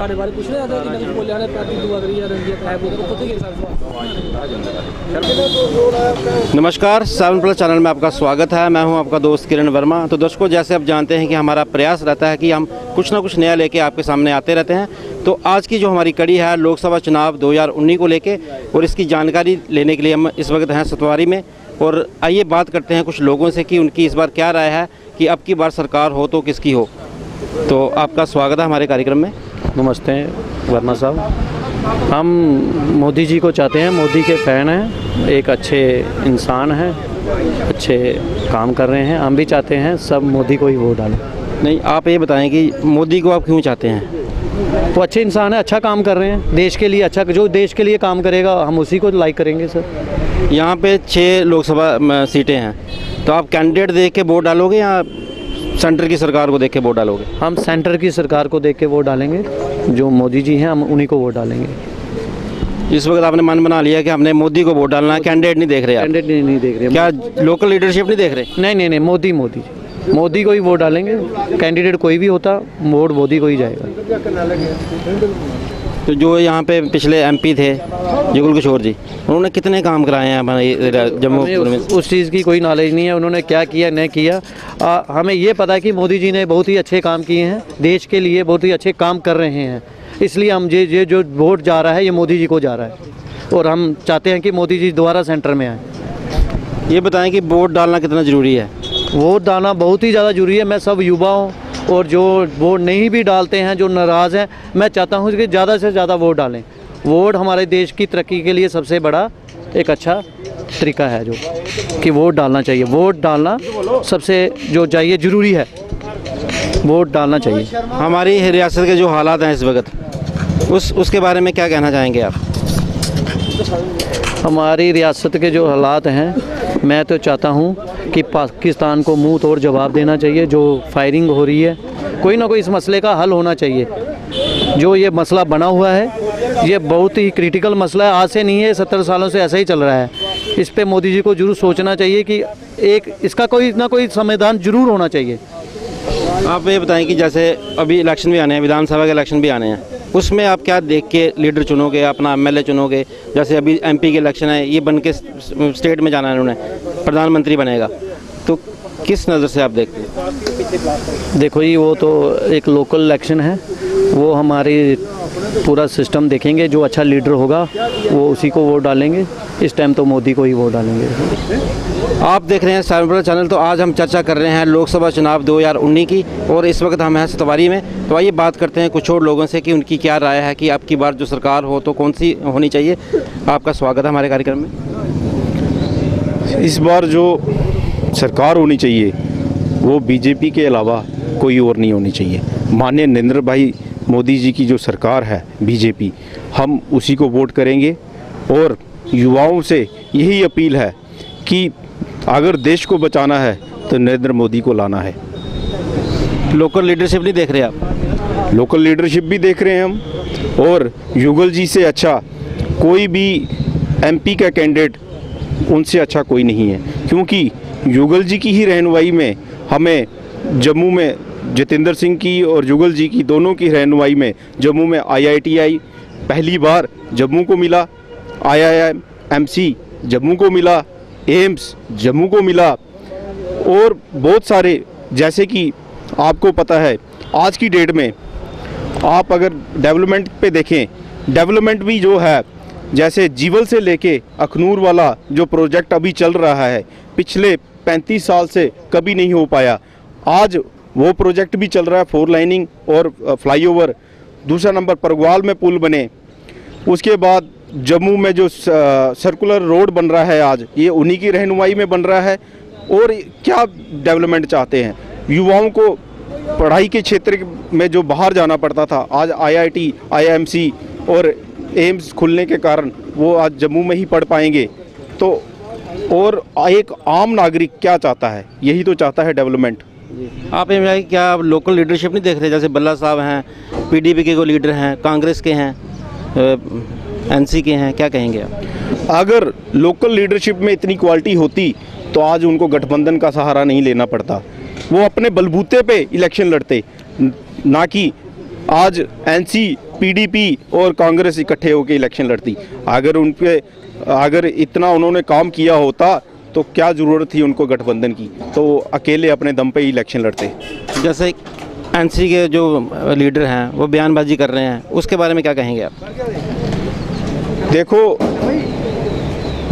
ਤੁਹਾਡੇ ਬਾਰੇ ਪੁੱਛ ਰਿਹਾ ਸੀ ਕਿ ਕੁਝ ਬੋਲਿਆ ਨੇ ਪਾਰਟੀ ਦੁਆ ਕਰੀ ਜਾ ਰਹੀ ਹੈ ਹੈ ਬੋਲ ਕਿੱਥੇ ਗਏ ਸਰ नमस्कार सेवन प्लस चैनल में आपका स्वागत है मैं हूं आपका दोस्त किरण वर्मा तो दर्शकों जैसे आप जानते हैं कि हमारा प्रयास रहता है कि हम कुछ ना कुछ नया लेके आपके सामने आते रहते हैं तो आज की जो हमारी कड़ी है लोकसभा चुनाव 2019 को लेके और इसकी जानकारी लेने के लिए हम इस वक्त हैं सतवारी में और आइए बात करते हैं कुछ लोगों से कि उनकी इस बार क्या राय है कि अब की बार सरकार हो तो किसकी हो तो आपका स्वागत है हमारे कार्यक्रम में। नमस्ते वर्मा साहब। हम मोदी जी को चाहते हैं मोदी के फ़ैन हैं एक अच्छे इंसान हैं अच्छे काम कर रहे हैं हम भी चाहते हैं सब मोदी को ही वोट डालें। नहीं आप ये बताएँ कि मोदी को आप क्यों चाहते हैं? वो अच्छे इंसान है अच्छा काम कर रहे हैं देश के लिए अच्छा जो देश के लिए काम करेगा हम उसी को लाइक करेंगे सर। यहाँ पे छः लोकसभा सीटें हैं। तो आप कैंडिडेट देख के वोट डालोगे या सेंटर की सरकार को देख के वोट डालोगे? हम सेंटर की सरकार को देख के वोट डालेंगे। जो मोदी जी हैं हम उन्हीं को वोट डालेंगे। इस वक्त आपने मन बना लिया कि हमने मोदी को वोट डालना है कैंडिडेट नहीं देख रहे कैंडिडेट नहीं, नहीं देख रहे। क्या लोकल लीडरशिप नहीं देख रहे? नहीं नहीं नहीं मोदी मोदी। मोदी को ही वोट डालेंगे। कैंडिडेट कोई भी होता वोट मोदी को ही जाएगा। तो जो यहाँ पे पिछले एमपी थे जुगल किशोर जी उन्होंने कितने काम कराए हैं हमारे जम्मू में? उस, चीज़ की कोई नॉलेज नहीं है उन्होंने क्या किया नहीं किया। आ, हमें ये पता है कि मोदी जी ने बहुत ही अच्छे काम किए हैं देश के लिए बहुत ही अच्छे काम कर रहे हैं। इसलिए हम ये ये जो वोट जा रहा है ये मोदी जी को जा रहा है। और हम चाहते हैं कि मोदी जी दोबारा सेंटर में आए। ये बताएँ कि वोट डालना कितना ज़रूरी है? वोट डालना बहुत ही ज़्यादा ज़रूरी है। मैं सब युवाओं और जो वोट नहीं भी डालते हैं जो नाराज़ हैं मैं चाहता हूँ कि ज़्यादा से ज़्यादा वोट डालें। वोट हमारे देश की तरक्की के लिए सबसे बड़ा एक अच्छा तरीका है जो कि वोट डालना चाहिए। वोट डालना सबसे जो चाहिए ज़रूरी है। वोट डालना चाहिए। हमारी रियासत के जो हालात हैं इस वक्त उस उसके बारे में क्या कहना चाहेंगे आप? हमारी रियासत के जो हालात हैं मैं तो चाहता हूँ कि पाकिस्तान को मुँह तोड़ जवाब देना चाहिए, जो फायरिंग हो रही है। कोई ना कोई इस मसले का हल होना चाहिए। जो ये मसला बना हुआ है, ये बहुत ही क्रिटिकल मसला है। आज से नहीं है, सत्तर सालों से ऐसा ही चल रहा है। इस पर मोदी जी को ज़रूर सोचना चाहिए कि एक, इसका कोई ना कोई समाधान ज़रूर होना चाहिए। आप ये बताएँ कि जैसे अभी इलेक्शन भी आने हैं, विधानसभा के इलेक्शन भी आने हैं। उसमें आप क्या देख के लीडर चुनोगे अपना एमएलए चुनोगे? जैसे अभी एमपी के इलेक्शन है, ये बन के स्टेट में जाना है उन्होंने, प्रधानमंत्री बनेगा। तो किस नज़र से आप देखते देखो जी, वो तो एक लोकल इलेक्शन है, वो हमारी पूरा सिस्टम देखेंगे, जो अच्छा लीडर होगा, वो उसी को वोट डालेंगे। इस टाइम तो मोदी को ही वोट डालेंगे। आप देख रहे हैं साइबर चैनल तो आज हम चर्चा कर रहे हैं लोकसभा चुनाव 2019 की और इस वक्त हम हैं सतवारी में। तो आइए बात करते हैं कुछ और लोगों से कि उनकी क्या राय है कि आपकी बार जो सरकार हो तो कौन सी होनी चाहिए। आपका स्वागत है हमारे कार्यक्रम में। इस बार जो सरकार होनी चाहिए, वो बीजेपी के अलावा कोई और नहीं होनी चाहिए। माननीय नरेंद्र भाई मोदी जी की जो सरकार है बीजेपी, हम उसी को वोट करेंगे और युवाओं से यही अपील है कि अगर देश को बचाना है तो नरेंद्र मोदी को लाना है। लोकल लीडरशिप नहीं देख रहे आप? लोकल लीडरशिप भी देख रहे हैं हम। और युगल जी से अच्छा कोई भी एमपी का कैंडिडेट उनसे अच्छा कोई नहीं है। क्योंकि युगल जी की ही रहनुमाई में हमें जम्मू में जितेंद्र सिंह की और युगल जी की दोनों की रहनुमाई में जम्मू में आईआईटीआई पहली बार जम्मू को मिला। आईआईएम एमसी जम्मू को मिला। एम्स, जम्मू को मिला और बहुत सारे, जैसे कि आपको पता है, आज की डेट में आप अगर डेवलपमेंट पे देखें, डेवलपमेंट भी जो है, जैसे जीवल से लेके अखनूर वाला जो प्रोजेक्ट अभी चल रहा है, पिछले 35 साल से कभी नहीं हो पाया। आज वो प्रोजेक्ट भी चल रहा है, फोर लाइनिंग और फ्लाईओवर। दूसरा नंबर परगवाल में पुल बने। उसके बाद जम्मू में जो सर्कुलर रोड बन रहा है आज ये उन्हीं की रहनुमाई में बन रहा है और क्या डेवलपमेंट चाहते हैं? युवाओं को पढ़ाई के क्षेत्र में जो बाहर जाना पड़ता था आज आईआईटी, आईआईएमसी और एम्स खुलने के कारण वो आज जम्मू में ही पढ़ पाएँगे। तो और एक आम नागरिक क्या चाहता है? यही तो चाहता है डेवलपमेंट आप क्या आप लोकल लीडरशिप नहीं देख रहे? जैसे बल्ला साहब हैं पीडीपी के को लीडर हैं कांग्रेस के हैं एनसी के हैं क्या कहेंगे आप? अगर लोकल लीडरशिप में इतनी क्वालिटी होती तो आज उनको गठबंधन का सहारा नहीं लेना पड़ता। वो अपने बलबूते पे इलेक्शन लड़ते। ना कि आज एनसी पीडीपी और कांग्रेस इकट्ठे होकर इलेक्शन लड़ती। अगर उन पे अगर इतना उन्होंने काम किया होता तो क्या ज़रूरत थी उनको गठबंधन की? तो अकेले अपने दम पे ही इलेक्शन लड़ते। जैसे एनसी के जो लीडर हैं वो बयानबाजी कर रहे हैं उसके बारे में क्या कहेंगे आप? देखो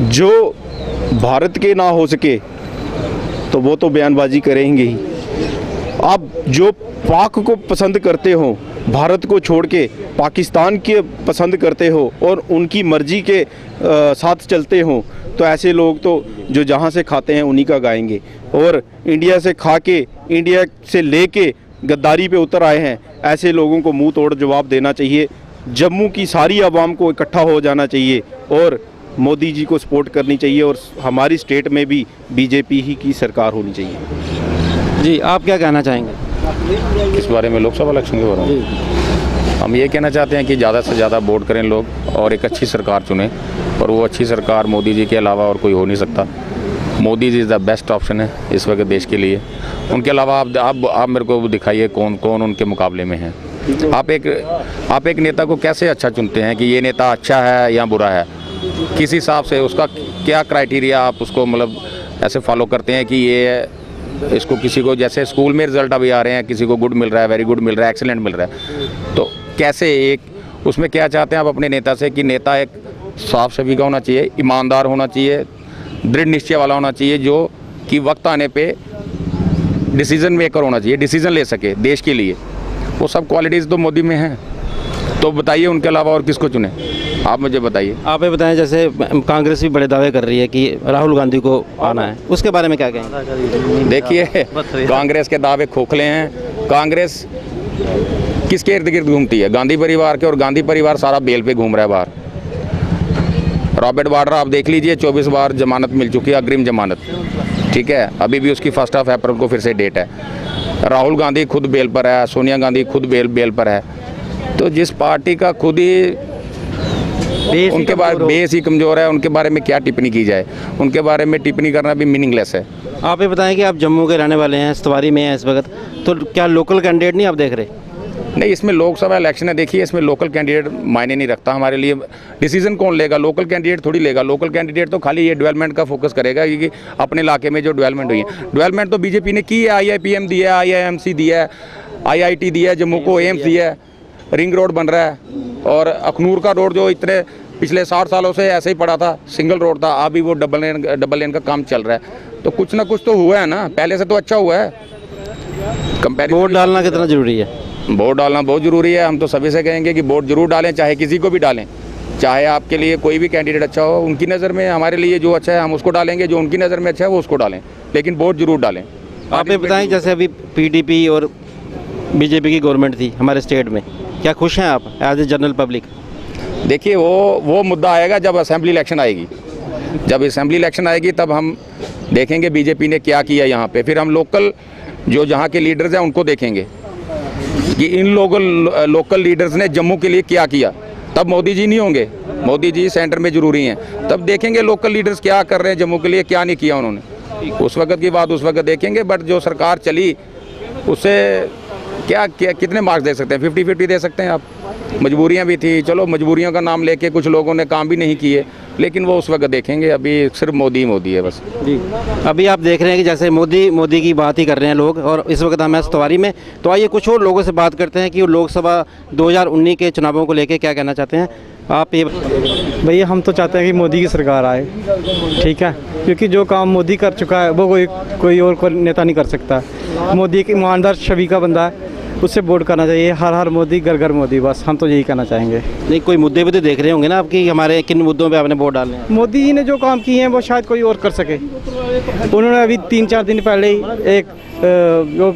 जो भारत के ना हो सके तो वो तो बयानबाजी करेंगे ही। आप जो पाक को पसंद करते हो भारत को छोड़ के पाकिस्तान के पसंद करते हो और उनकी मर्ज़ी के अ, साथ चलते हो तो ऐसे लोग तो जो जहाँ से खाते हैं उन्हीं का गाएँगे। और इंडिया से खा के इंडिया से ले लेके गद्दारी पे उतर आए हैं ऐसे लोगों को मुँह तोड़ जवाब देना चाहिए। जम्मू की सारी आवाम को इकट्ठा हो जाना चाहिए और मोदी जी को सपोर्ट करनी चाहिए और हमारी स्टेट में भी बीजेपी ही की सरकार होनी चाहिए। जी आप क्या कहना चाहेंगे? इस बारे में लोकसभा इलेक्शन के बारे में। हम ये कहना चाहते हैं कि ज़्यादा से ज़्यादा वोट करें लोग और एक अच्छी सरकार चुनें और वो अच्छी सरकार मोदी जी के अलावा और कोई हो नहीं सकता। Modi ji is the best option है इस वक्त देश के लिए। उनके अलावा आप आप आप मेरे को दिखाइए कौन कौन उनके मुकाबले में है। आप एक आप एक नेता को कैसे अच्छा चुनते हैं कि ये नेता अच्छा है या बुरा है? किस हिसाब से उसका क्या क्राइटेरिया आप उसको मतलब ऐसे फॉलो करते हैं कि ये इसको किसी को जैसे स्कूल में रिज़ल्ट अभी आ रहे हैं, किसी को गुड मिल रहा है वेरी गुड मिल रहा है एक्सीलेंट मिल रहा है तो कैसे एक, उसमें क्या चाहते हैं आप अपने नेता से कि नेता एक साफ़ सभी का होना चाहिए, ईमानदार होना चाहिए, दृढ़ निश्चय वाला होना चाहिए, जो कि वक्त आने पे डिसीज़न मेकर होना चाहिए डिसीज़न ले सके देश के लिए? वो सब क्वालिटीज़ तो मोदी में हैं। तो बताइए उनके अलावा और किसको चुने? आप मुझे बताइए। आप ये बताएँ जैसे कांग्रेस भी बड़े दावे कर रही है कि राहुल गांधी को आना है। उसके बारे में क्या कहें देखिए कांग्रेस के दावे खोखले हैं। कांग्रेस किसके इर्द गिर्द घूमती है? गांधी परिवार के और गांधी परिवार सारा बेल पे घूम रहा है बाहर। रॉबर्ट वाड्रा आप देख लीजिए 24 बार जमानत मिल चुकी है अग्रिम जमानत। ठीक है अभी भी उसकी फ़र्स्ट ऑफ़ अप्रैल को फिर से डेट है। राहुल गांधी खुद बेल पर है सोनिया गांधी खुद बेल बेल पर है। तो जिस पार्टी का खुद ही उनके बारे बेस ही कमज़ोर है उनके बारे में क्या टिप्पणी की जाए? उनके बारे में टिप्पणी करना भी मीनिंगलेस है। आप ये बताएँ कि आप जम्मू के रहने वाले हैं सतवारी में हैं इस वक्त तो क्या लोकल कैंडिडेट नहीं आप देख रहे? नहीं, इसमें लोकसभा इलेक्शन है, देखिए, इसमें लोकल कैंडिडेट मायने नहीं रखता हमारे लिए। डिसीज़न कौन लेगा? लोकल कैंडिडेट थोड़ी लेगा। लोकल कैंडिडेट तो खाली ये डेवलपमेंट का फोकस करेगा, क्योंकि अपने इलाके में जो डेवलपमेंट हुई है। डेवलपमेंट तो बीजेपी ने की है आई आई दिया है आई दिया है आई आई टी दिया है, जम्मू को एम्स दिया है रिंग रोड बन रहा है। और अखनूर का रोड जो इतने पिछले साठ सालों से ऐसे ही पड़ा था सिंगल रोड था अभी वो डबल लेन डबल लेन का काम चल रहा है। तो कुछ ना कुछ तो हुआ है ना, पहले से तो अच्छा हुआ है। वोट डालना कितना ज़रूरी है? वोट डालना बहुत ज़रूरी है। हम तो सभी से कहेंगे कि वोट ज़रूर डालें चाहे किसी को भी डालें। चाहे आपके लिए कोई भी कैंडिडेट अच्छा हो उनकी नज़र में हमारे लिए जो अच्छा है हम उसको डालेंगे जो उनकी नज़र में अच्छा है वो उसको डालें। लेकिन वोट ज़रूर डालें। आप ये बताएँ जैसे अभी पीडीपी और बीजेपी की गवर्नमेंट थी हमारे स्टेट में क्या खुश हैं आप एज ए जनरल पब्लिक देखिए वो वो मुद्दा आएगा जब असेंबली इलेक्शन आएगी। जब असेंबली इलेक्शन आएगी तब हम देखेंगे बीजेपी ने क्या किया यहाँ पे। फिर हम लोकल जो जहाँ के लीडर्स हैं उनको देखेंगे। कि इन लोकल लोकल लीडर्स ने जम्मू के लिए क्या किया? तब मोदी जी नहीं होंगे। मोदी जी सेंटर में ज़रूरी हैं। तब देखेंगे लोकल लीडर्स क्या कर रहे हैं जम्मू के लिए क्या नहीं किया उन्होंने। उस वक्त की बात उस वक्त देखेंगे बट जो सरकार चली उससे क्या, क्या कितने मार्क्स दे सकते हैं? फिफ्टी फिफ्टी दे सकते हैं आप। मजबूरियाँ भी थी। चलो मजबूरियों का नाम लेके कुछ लोगों ने काम भी नहीं किए। लेकिन वो उस वक्त देखेंगे अभी सिर्फ़ मोदी ही मोदी है बस। जी। अभी आप देख रहे हैं कि जैसे मोदी मोदी की बात ही कर रहे हैं लोग और इस वक्त हम हैं सतवारी में। तो आइए कुछ और लोगों से बात करते हैं कि वो लोकसभा 2019 के चुनावों को लेकर क्या कहना चाहते हैं। आप ये भैया हम तो चाहते हैं कि मोदी की सरकार आए ठीक है? क्योंकि जो काम मोदी कर चुका है वो कोई कोई और कोई नेता नहीं कर सकता। मोदी एक ईमानदार छवि का बंदा है। उससे वोट करना चाहिए हर हर मोदी घर घर मोदी बस हम तो यही कहना चाहेंगे। नहीं कोई मुद्दे भी तो देख रहे होंगे ना आपकी हमारे किन मुद्दों पे आपने वोट डाले हैं? मोदी जी ने जो काम किए हैं वो शायद कोई और कर सके। उन्होंने अभी तीन चार दिन पहले ही एक जो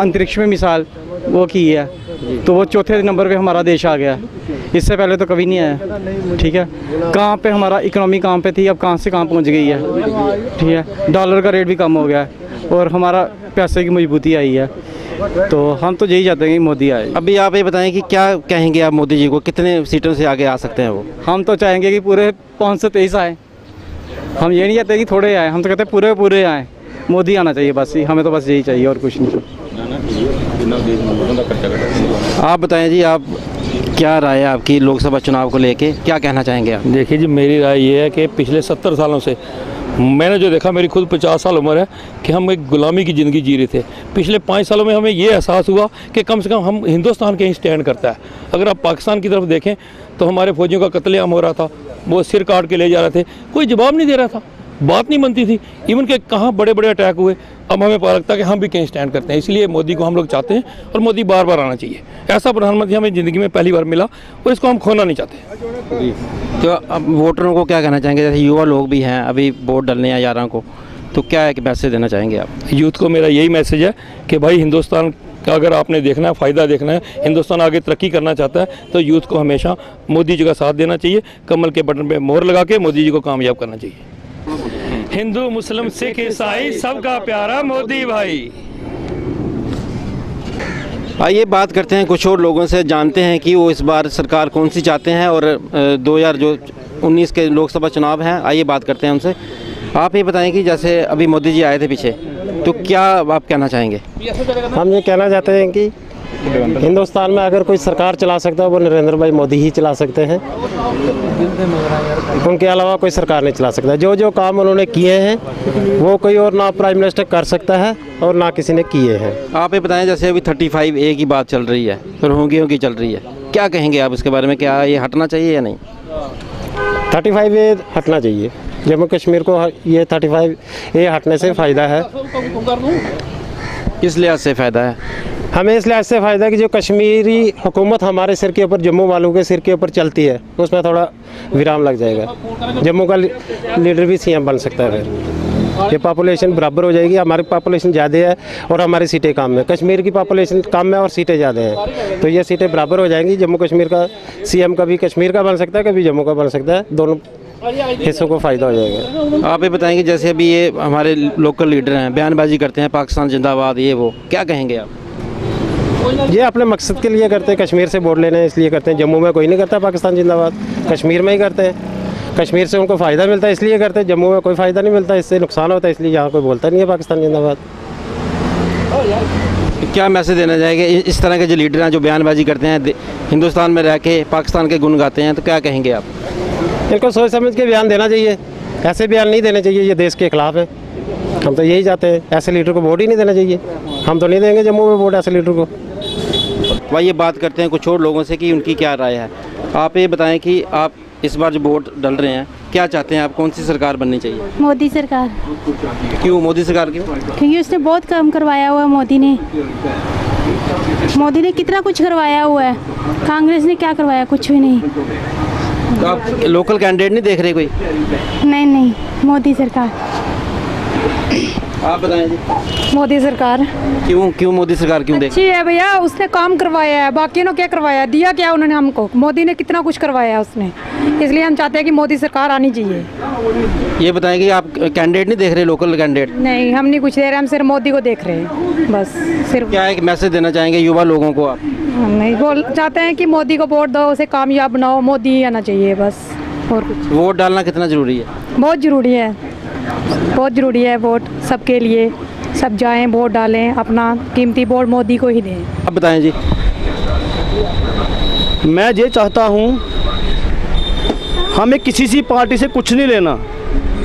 अंतरिक्ष में मिसाल वो की है। तो वो चौथे नंबर पे हमारा देश आ गया। इससे पहले तो कभी नहीं आया। ठीक है? कहाँ पे हमारा इकोनॉमी कहाँ पे थी अब कहाँ से कहाँ पहुँच गई है? ठीक है? डॉलर का रेट भी कम हो गया है और हमारा पैसे की मजबूती आई है। तो हम तो यही चाहते हैं कि मोदी आए। अभी आप ये बताएँ कि क्या कहेंगे आप मोदी जी को? कितने सीटों से आगे आ सकते हैं वो? हम तो चाहेंगे कि पूरे पाँच सौ तेईस आए। हम ये नहीं चाहते कि थोड़े आए हम तो कहते हैं पूरे पूरे आए। मोदी आना चाहिए बस हमें तो बस यही चाहिए और कुछ नहीं। आप बताएँ जी आप क्या राय है आपकी लोकसभा चुनाव को लेके? क्या कहना चाहेंगे आप? देखिए जी मेरी राय ये है कि पिछले सत्तर सालों से मैंने जो देखा, मेरी खुद पचास साल उम्र है कि हम एक गुलामी की ज़िंदगी जी रहे थे। पिछले पाँच सालों में हमें ये एहसास हुआ कि कम से कम हम हिंदुस्तान के ही स्टैंड करता है। अगर आप पाकिस्तान की तरफ़ देखें तो हमारे फौजियों का कत्लेआम हो रहा था, वो सिर काट के ले जा रहे थे, कोई जवाब नहीं दे रहा था। बात नहीं बनती थी। इवन के कहाँ बड़े बड़े अटैक हुए अब हमें पता लगता है कि हम भी कहीं स्टैंड करते हैं। इसलिए मोदी को हम लोग चाहते हैं और मोदी बार बार आना चाहिए। ऐसा प्रधानमंत्री हमें ज़िंदगी में पहली बार मिला और इसको हम खोना नहीं चाहते। तो अब वोटरों को क्या कहना चाहेंगे? जैसे युवा लोग भी हैं अभी वोट डालने हैं यारों को तो क्या एक मैसेज देना चाहेंगे आप? यूथ को मेरा यही मैसेज है कि भाई हिंदुस्तान का अगर आपने देखना है फ़ायदा देखना है हिंदुस्तान आगे तरक्की करना चाहता है तो यूथ को हमेशा मोदी जी का साथ देना चाहिए कमल के बटन पे मोहर लगा के मोदी जी को कामयाब करना चाहिए। हिंदू मुस्लिम सिख ईसाई सबका प्यारा मोदी भाई। आइए बात करते हैं कुछ और लोगों से जानते हैं कि वो इस बार सरकार कौन सी चाहते हैं और दो हज़ार जो उन्नीस के लोकसभा चुनाव हैं आइए बात करते हैं उनसे। आप ये बताएँ कि जैसे अभी मोदी जी आए थे पीछे तो क्या आप कहना चाहेंगे? हम ये कहना चाहते हैं कि हिंदुस्तान में अगर कोई सरकार चला सकता है वो नरेंद्र भाई मोदी ही चला सकते हैं। उनके अलावा कोई सरकार नहीं चला सकता। जो जो काम उन्होंने किए हैं वो कोई और ना प्राइम मिनिस्टर कर सकता है और ना किसी ने किए हैं। आप ये बताएँ जैसे अभी थर्टी फाइव ए की बात चल रही है रोहिंग्यों की चल रही है क्या कहेंगे आप इसके बारे में क्या ये हटना चाहिए या नहीं? थर्टी फाइव ए हटना चाहिए। जम्मू कश्मीर को ये थर्टी फाइव ए हटने से फ़ायदा है। किस लिहाज से फ़ायदा है? हमें इस लिहाज से फ़ायदा कि जो कश्मीरी हुकूमत हमारे सिर के ऊपर, जम्मू वालों के सिर के ऊपर चलती है, उसमें थोड़ा विराम लग जाएगा। जम्मू का लीडर भी सीएम बन सकता है फिर। ये पॉपुलेशन बराबर हो जाएगी, हमारी पॉपुलेशन ज़्यादा है और हमारी सीटें कम है। कश्मीर की पॉपुलेशन कम है और सीटें ज़्यादा हैं। तो ये सीटें बराबर हो जाएँगी। जम्मू कश्मीर का सीएम कभी कश्मीर का बन सकता है, कभी जम्मू का बन सकता है। दोनों हिस्सों को फ़ायदा हो जाएगा। आप ये बताएँगे, जैसे अभी ये हमारे लोकल लीडर हैं, बयानबाजी करते हैं, पाकिस्तान जिंदाबाद, ये वो। क्या कहेंगे आप? ये अपने मकसद के लिए करते हैं कश्मीर से वोट लेने इसलिए करते हैं। जम्मू में कोई नहीं करता पाकिस्तान जिंदाबाद। कश्मीर में ही करते हैं। कश्मीर से उनको फ़ायदा मिलता है इसलिए करते हैं। जम्मू में कोई फ़ायदा नहीं मिलता इससे नुकसान होता है इसलिए यहाँ कोई बोलता नहीं है पाकिस्तान जिंदाबाद। क्या मैसेज देना चाहेंगे? इस तरह के जो लीडर हैं जो बयानबाजी करते हैं हिंदुस्तान में रह के पाकिस्तान के गुण गाते हैं तो क्या कहेंगे आप? इनको सोच समझ के बयान देना चाहिए। ऐसे बयान नहीं देने चाहिए ये देश के खिलाफ है। हम तो यही चाहते हैं ऐसे लीडर को वोट ही नहीं देना चाहिए। हम तो नहीं देंगे जम्मू में वोट ऐसे लीडर को। वही ये बात करते हैं कुछ और लोगों से कि उनकी क्या राय है। आप ये बताएँ कि आप इस बार जो वोट डल रहे हैं क्या चाहते हैं आप? कौन सी सरकार बननी चाहिए? मोदी सरकार। क्यों? मोदी सरकार क्यों? क्योंकि उसने बहुत काम करवाया हुआ है मोदी ने। मोदी ने कितना कुछ करवाया हुआ है। कांग्रेस ने क्या करवाया? कुछ भी नहीं। तो आप लोकल कैंडिडेट नहीं देख रहे कोई? नहीं नहीं। मोदी सरकार। आप बताएँ जी। मोदी सरकार। क्यों क्यों मोदी सरकार क्यों देख अच्छी है भैया उसने काम करवाया है बाकी ने क्या करवाया? दिया क्या उन्होंने हमको? मोदी ने कितना कुछ करवाया है उसने। इसलिए हम चाहते हैं कि मोदी सरकार आनी चाहिए। ये बताएँ कि आप कैंडिडेट नहीं देख रहे लोकल कैंडिडेट नहीं हम नहीं कुछ दे रहे हम सिर्फ़ मोदी को देख रहे हैं। बस सिर्फ़ क्या एक मैसेज देना चाहेंगे युवा लोगों को आप? नहीं बोल चाहते हैं कि मोदी को वोट दो उसे कामयाब बनाओ मोदी ही आना चाहिए बस। और कुछ। वोट डालना कितना ज़रूरी है? बहुत ज़रूरी है। बहुत ज़रूरी है वोट सबके लिए। सब जाएँ, वोट डालें, अपना कीमती वोट मोदी को ही दें। आप बताएँ जी। मैं ये चाहता हूँ, हमें किसी सी पार्टी से कुछ नहीं लेना।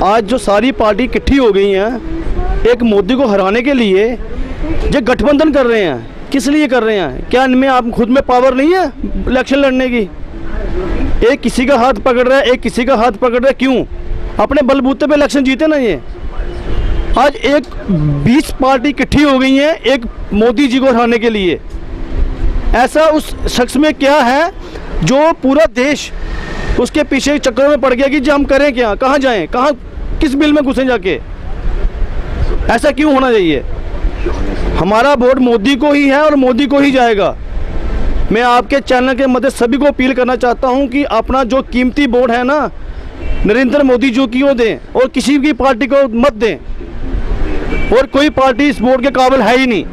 आज जो सारी पार्टी इकट्ठी हो गई हैं, एक मोदी को हराने के लिए ये गठबंधन कर रहे हैं। किस लिए कर रहे हैं? क्या इनमें आप खुद में पावर नहीं है इलेक्शन लड़ने की? एक किसी का हाथ पकड़ रहा है, एक किसी का हाथ पकड़ रहा है, क्यों? अपने बलबूते पे इलेक्शन जीते ना ये? आज एक बीस पार्टी इकट्ठी हो गई हैं एक मोदी जी को हराने के लिए। ऐसा उस शख्स में क्या है जो पूरा देश उसके पीछे चक्कर में पड़ गया कि जी हम करें क्या? कहाँ जाएँ? कहाँ, किस बिल में घुसें जाके? ऐसा क्यों होना चाहिए? हमारा वोट मोदी को ही है और मोदी को ही जाएगा। मैं आपके चैनल के मदद सभी को अपील करना चाहता हूँ कि अपना जो कीमती वोट है ना नरेंद्र मोदी जी की दें और किसी भी पार्टी को मत दें। और कोई पार्टी इस वोट के काबिल है ही नहीं।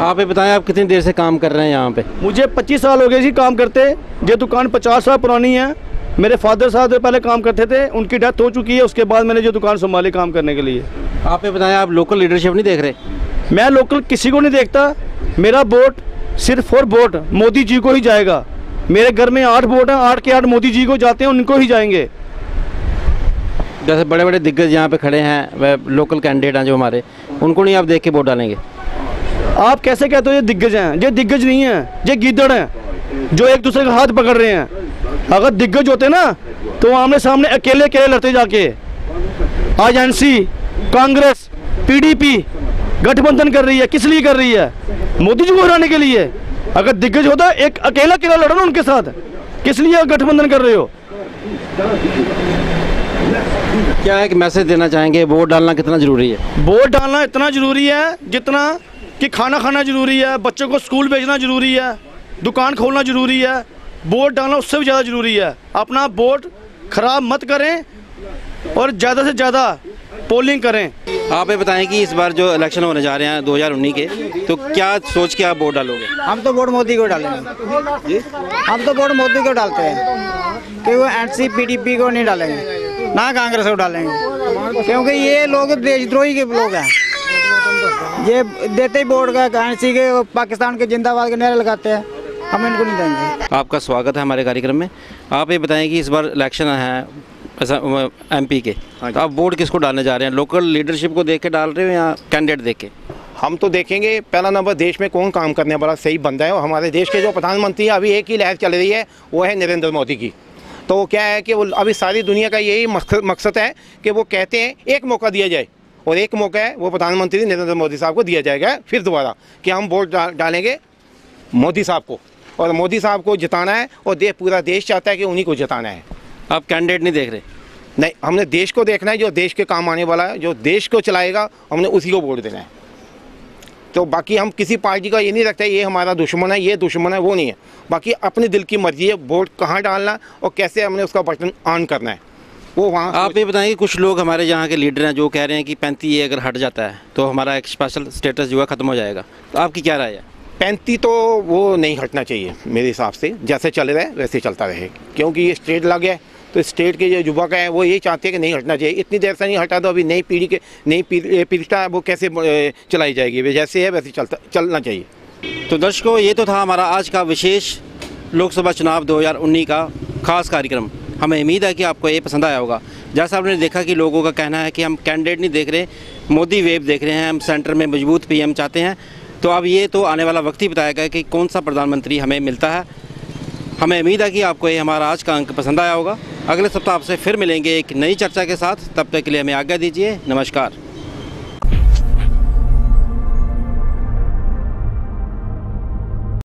आप ये बताएँ आप कितनी देर से काम कर रहे हैं यहाँ पे? मुझे 25 साल हो गए जी काम करते। ये दुकान 50 साल पुरानी है। मेरे फादर साहब पहले काम करते थे उनकी डेथ हो चुकी है उसके बाद मैंने जो दुकान संभाली काम करने के लिए। आप ये बताएँ आप लोकल लीडरशिप नहीं देख रहे? मैं लोकल किसी को नहीं देखता। मेरा वोट सिर्फ़ और वोट मोदी जी को ही जाएगा। मेरे घर में आठ वोट हैं आठ के आठ मोदी जी को जाते हैं उनको ही जाएँगे। जैसे बड़े बड़े दिग्गज यहाँ पे खड़े हैं वह लोकल कैंडिडेट हैं जो हमारे, उनको नहीं आप देख के वोट डालेंगे। आप कैसे कहते हो ये दिग्गज हैं? ये दिग्गज नहीं है, ये गीदड़ हैं, जो एक दूसरे का हाथ पकड़ रहे हैं। अगर दिग्गज होते ना तो आमने सामने अकेले अकेले लड़ते जाके। एनसी, कांग्रेस, पीडीपी गठबंधन कर रही है, किस लिए कर रही है? मोदी जी को हराने के लिए। अगर दिग्गज होता, एक अकेला अकेला लड़ो ना उनके साथ। किस लिए गठबंधन कर रहे हो? क्या एक मैसेज देना चाहेंगे? वोट डालना कितना ज़रूरी है? वोट डालना इतना ज़रूरी है जितना कि खाना खाना ज़रूरी है बच्चों को स्कूल भेजना ज़रूरी है दुकान खोलना ज़रूरी है वोट डालना उससे भी ज़्यादा ज़रूरी है। अपना वोट खराब मत करें और ज़्यादा से ज़्यादा पोलिंग करें। आप ये बताएँ कि इस बार जो इलेक्शन होने जा रहे हैं 2019 के तो क्या सोच के आप वोट डालोगे? हम तो वोट मोदी को डालेंगे। हम तो वोट मोदी को डालते हैं कि वो एनसी पीडीपी को नहीं डालेंगे। ना कांग्रेस को डालेंगे। क्योंकि ये लोग देशद्रोही के लोग हैं। ये देते ही बोर्ड का एनसी के पाकिस्तान के जिंदाबाद के नारे लगाते हैं। हम इनको नहीं देंगे। आपका स्वागत है हमारे कार्यक्रम में। आप ये बताएँ कि इस बार इलेक्शन है एम पी के। तो आप वोट किसको डालने जा रहे हैं? लोकल लीडरशिप को देख के डाल रहे हो या कैंडिडेट देख के? हम तो देखेंगे पहला नंबर देश में कौन काम करने वाला सही बंदा है और हमारे देश के जो प्रधानमंत्री है अभी एक ही लहर चल रही है वो है नरेंद्र मोदी की। तो वो क्या है कि वो अभी सारी दुनिया का यही मकसद है कि वो कहते हैं एक मौका दिया जाए। और एक मौका है वो प्रधानमंत्री नरेंद्र मोदी साहब को दिया जाएगा फिर दोबारा कि हम वोट डालेंगे मोदी साहब को। और मोदी साहब को जिताना है और दे पूरा देश चाहता है कि उन्हीं को जिताना है। आप कैंडिडेट नहीं देख रहे? नहीं हमने देश को देखना है जो देश के काम आने वाला है जो देश को चलाएगा हमने उसी को वोट देना है। तो बाकी हम किसी पार्टी का ये नहीं रखते ये हमारा दुश्मन है ये दुश्मन है वो नहीं है। बाकी अपने दिल की मर्ज़ी है वोट कहाँ डालना और कैसे हमने उसका बटन ऑन करना है। वो वहाँ आप ये बताएँ कि कुछ लोग हमारे यहाँ के लीडर हैं जो कह रहे हैं कि पैंती ये अगर हट जाता है तो हमारा एक स्पेशल स्टेटस जो है ख़त्म हो जाएगा। तो आपकी क्या राय है? पैंती तो वो नहीं हटना चाहिए मेरे हिसाब से जैसे चल रहा है वैसे चलता रहे क्योंकि ये स्टेट लग गया है, तो स्टेट के जो युवक हैं, वो ये चाहते हैं कि नहीं हटना चाहिए। इतनी देर से नहीं हटा तो अभी नई पीढ़ी के नई पीढ़ी पीढ़ी वो कैसे चलाई जाएगी? जैसे है, वैसे चलता चलना चाहिए। तो दर्शकों, ये तो था हमारा आज का विशेष लोकसभा चुनाव 2019 का खास कार्यक्रम। हमें उम्मीद है कि आपको ये पसंद आया होगा। जैसा आपने देखा कि लोगों का कहना है कि हम कैंडिडेट नहीं देख रहे, मोदी वेब देख रहे हैं, हम सेंटर में मज़बूत पीएम चाहते हैं। तो अब ये तो आने वाला वक्त ही बताएगा कि कौन सा प्रधानमंत्री हमें मिलता है। हमें उम्मीद है कि आपको ये हमारा आज का अंक पसंद आया होगा। अगले सप्ताह आपसे फिर मिलेंगे एक नई चर्चा के साथ। तब तक के लिए हमें आज्ञा दीजिए। नमस्कार।